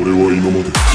俺は今まで